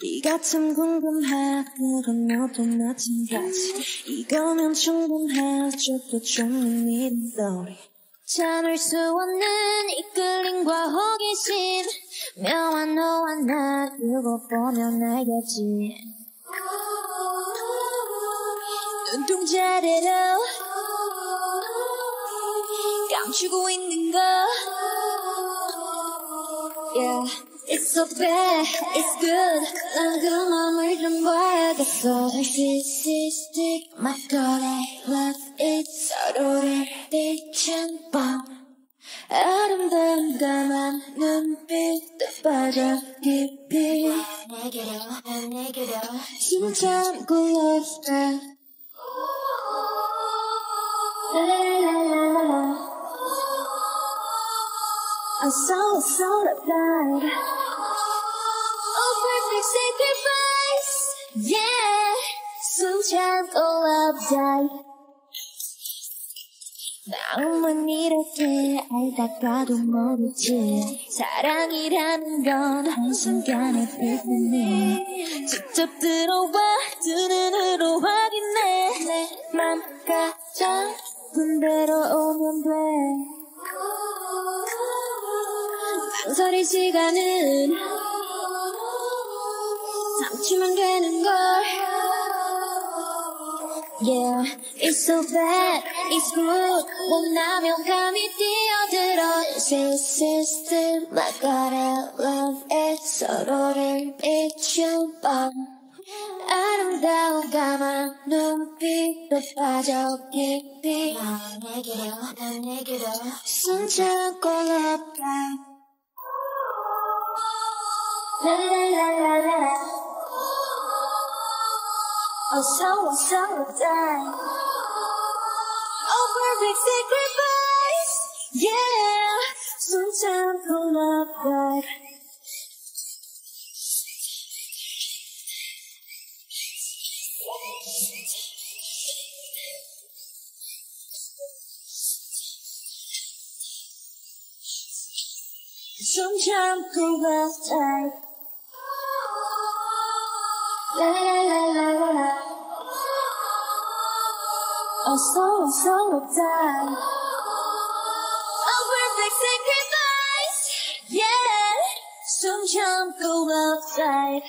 네가 참 궁금해 그건 너도 마찬가지. 이거면 충분해 조금 좀 이른 너리 참을 수 없는 이끌림과 호기심. 묘한 너와 나 그거 보면 알겠지. 눈동자대로 감추고 있는 거 Yeah It's so bad, it's good 난그 맘을 좀 봐야겠어 Narcissistic I love it 서로를 비춘 밤 아름다운 까만 눈빛도 빠져 깊이 내게로 내게로 숨 참고 love I saw a soul of light Oh, perfect sacrifice Yeah 숨 참고 love die 마음은 이렇게 알다 가도 모르지 사랑이라는 건 한순간에 불편해 직접 들어와 두 눈으로 확인해 내맘 가 망설일 시간은 삼치면 되는 걸. Yeah, it's so bad, it's good. 원하면 감히 뛰어들어. This is the my God I love. It 서로를 밤 아름다운 까만 눈빛도 빠져 깊이 난 내게로 난 내게로. 숨 참고 love that La la la la la. Oh, so oh, so die. Oh, perfect sacrifice. Yeah. Sometimes pull up right. Sometimes pull up tight. I saw a song of time. A perfect sacrifice, yeah. So jump, go outside.